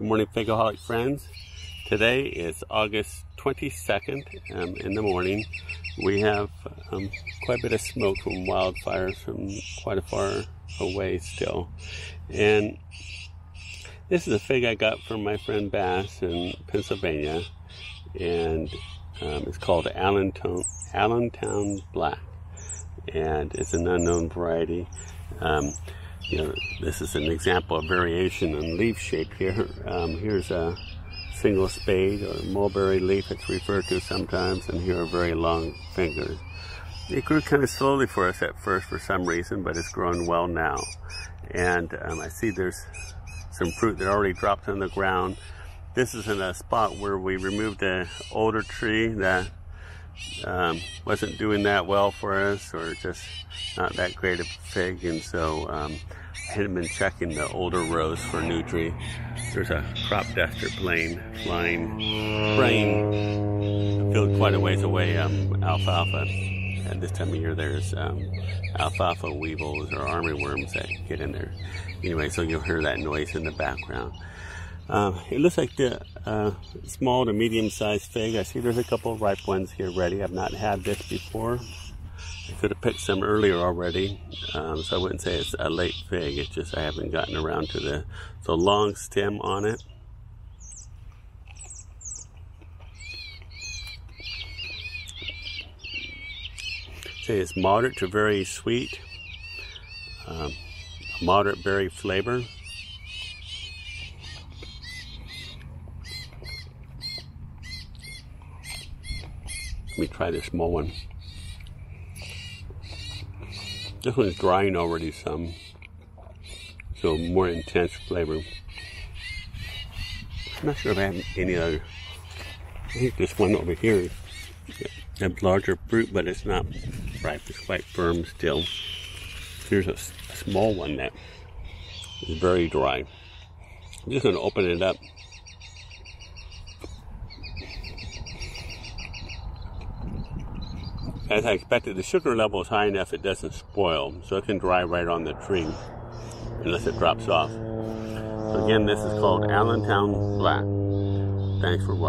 Good morning, Figaholic friends. Today is August 22nd um, in the morning. We have um, quite a bit of smoke from wildfires from quite a far away still. And this is a fig I got from my friend Bass in Pennsylvania. And um, it's called Allentown, Allentown Black. And it's an unknown variety. You know, this is an example of variation in leaf shape here. Um, here's a single spade or mulberry leaf it's referred to sometimes, and here are very long fingers. It grew kind of slowly for us at first for some reason, but it's growing well now. And um, I see there's some fruit that already dropped on the ground. This is in a spot where we removed an older tree that um, wasn't doing that well for us or just not that great a fig and so um, I hadn't been checking the older rows for nutri. There's a crop duster plane flying, spraying, filled quite a ways away um, alfalfa. At this time of year there's um, alfalfa weevils or armyworms that get in there. Anyway, so you'll hear that noise in the background. Uh, it looks like the uh, small to medium-sized fig. I see there's a couple ripe ones here ready. I've not had this before. I could have picked some earlier already, um, so I wouldn't say it's a late fig. It's just I haven't gotten around to the so long stem on it. Say it's moderate to very sweet, um, moderate berry flavor. Me try this small one. This one's drying already some, so more intense flavor. I'm not sure if I have any other. I think this one over here has larger fruit, but it's not ripe. It's quite firm still. Here's a, a small one that is very dry. I'm just going to open it up as I expected, the sugar level is high enough it doesn't spoil, so it can dry right on the tree unless it drops off. So again, this is called Allentown Black. Thanks for watching.